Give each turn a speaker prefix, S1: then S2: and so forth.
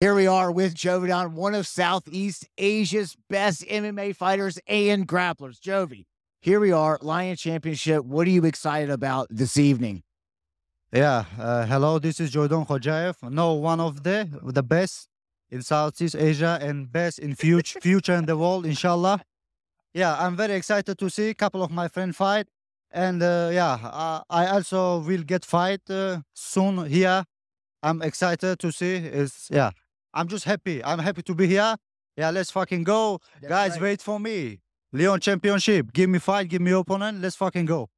S1: Here we are with Jovidon, one of Southeast Asia's best MMA fighters and grapplers. Jovi, here we are, Lion Championship. What are you excited about this evening?
S2: Yeah, uh, hello, this is Jovidon Khojaev. No, one of the the best in Southeast Asia and best in future future in the world, inshallah. Yeah, I'm very excited to see a couple of my friends fight. And uh, yeah, uh, I also will get fight uh, soon here. I'm excited to see. It's yeah, I'm just happy. I'm happy to be here. Yeah, let's fucking go.
S1: That's
S2: Guys,
S1: right.
S2: wait for me. Lion Championship. Give me fight, give me opponent. Let's fucking go.